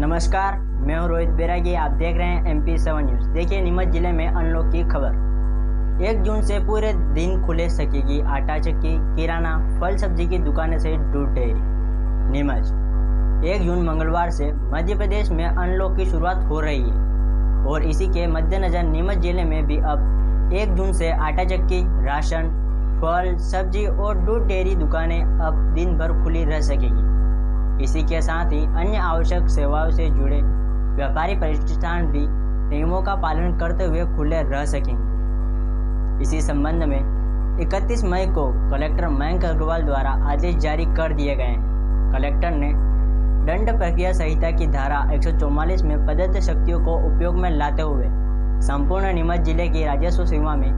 नमस्कार, मैं हूँ रोहित बैरागी, आप देख रहे हैं एम पी सेवन न्यूज़ देखिए, नीमच ज़िले में अनलॉक की खबर। एक जून से पूरे दिन खुले सकेगी आटा चक्की, किराना, फल सब्ज़ी की दुकानें से दूध डेयरी। नीमच। एक जून मंगलवार से मध्य प्रदेश में अनलॉक की शुरुआत हो रही है। और इसी के मद्देनजर नीमच ज़िले में भी अब एक जून से आटा चक्की, राशन, फल सब्ज़ी और दूध डेयरी दुकानें अब दिन भर खुली रह सकेगी। इसी के साथ ही अन्य आवश्यक सेवाओं से जुड़े व्यापारी प्रतिष्ठान भी नियमों का पालन करते हुए खुले रह सकेंगे। इसी संबंध में 31 मई को कलेक्टर मयंक अग्रवाल द्वारा आदेश जारी कर दिए गए हैं। कलेक्टर ने दंड प्रक्रिया संहिता की धारा 144 में प्रदत्त शक्तियों को उपयोग में लाते हुए संपूर्ण नीमच ज़िले की राजस्व सीमा में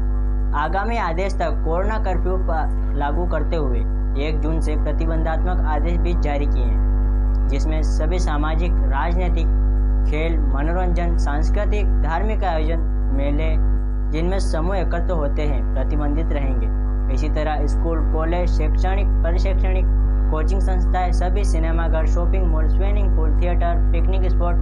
आगामी आदेश तक कोरोना कर्फ्यू लागू करते हुए एक जून से प्रतिबंधात्मक आदेश भी जारी किए हैं। जिसमें सभी सामाजिक, राजनीतिक, खेल, मनोरंजन, सांस्कृतिक, धार्मिक आयोजन, मेले, जिनमें समूह एकत्र होते हैं, प्रतिबंधित रहेंगे। इसी तरह स्कूल, कॉलेज, शैक्षणिक, परिशैक्षणिक, कोचिंग संस्थाएँ, सभी सिनेमाघर shopping mall, swimming pool, theatre, picnic spot,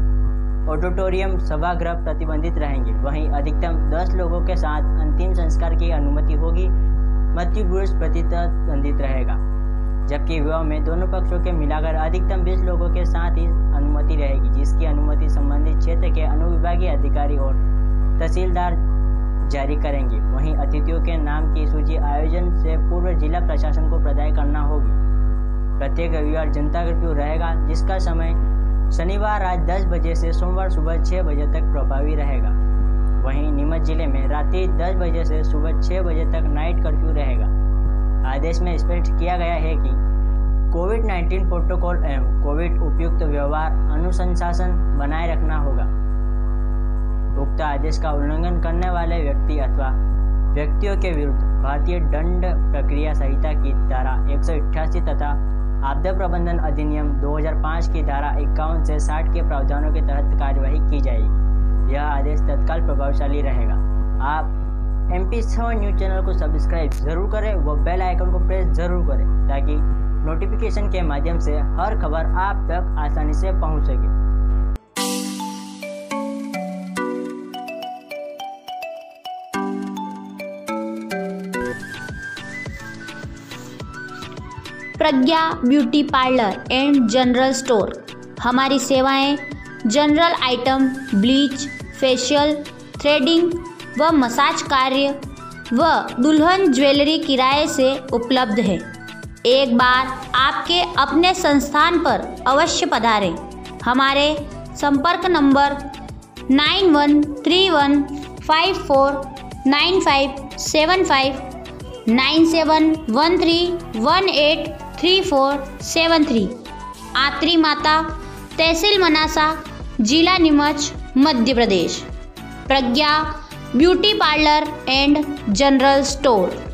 auditorium, सभागृह प्रतिबंधित रहेंगे। वहीं अधिकतम 10 लोगों के साथ अंतिम संस्कार की अनुमति होगी। मृत्यु पुरुष प्रतिबंधित रहेगा। जबकि विवाह में दोनों पक्षों के मिलाकर अधिकतम 20 लोगों के साथ ही अनुमति रहेगी, जिसकी अनुमति संबंधित क्षेत्र के अनुविभागीय अधिकारी और तहसीलदार जारी करेंगे। वहीं अतिथियों के नाम की सूची आयोजन से पूर्व जिला प्रशासन को प्रदाय करना होगी। प्रत्येक रविवार जनता कर्फ्यू रहेगा, जिसका समय शनिवार रात 10 बजे से सोमवार सुबह 6 बजे तक प्रभावी रहेगा। वहीं नीमच ज़िले में रात्रि 10 बजे से सुबह 6 बजे तक नाइट कर्फ्यू रहेगा। आदेश में स्पष्ट किया गया है कि कोविड 19 प्रोटोकॉल एवं कोविड उपयुक्त व्यवहार अनुशंसन बनाए रखना होगा। उक्त आदेश का उल्लंघन करने वाले व्यक्ति अथवा व्यक्तियों के विरुद्ध भारतीय दंड प्रक्रिया संहिता की धारा एक सौ अठासी तथा आपदा प्रबंधन अधिनियम 2005 की धारा इक्यावन से 60 के प्रावधानों के तहत कार्यवाही की जाएगी। यह आदेश तत्काल प्रभावशाली रहेगा। M P seven news channel को सब्सक्राइब ज़रूर करें व बेल आइकन को प्रेस ज़रूर करें ताकि नोटिफिकेशन के माध्यम से हर खबर आप तक आसानी से पहुँच सके। Pragya beauty parlour and general store. हमारी सेवाएँ, general item, bleach, facial, threading व मसाज कार्य व दुल्हन ज्वेलरी किराए से उपलब्ध है। एक बार आपके अपने संस्थान पर अवश्य पधारें। हमारे संपर्क number nine one three one five four nine five seven five nine seven one three one eight three four seven three. Atri माता तहसील मनासा, जिला Neemuch, Madhya Pradesh. Pragya beauty parlour and general store